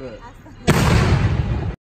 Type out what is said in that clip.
Look.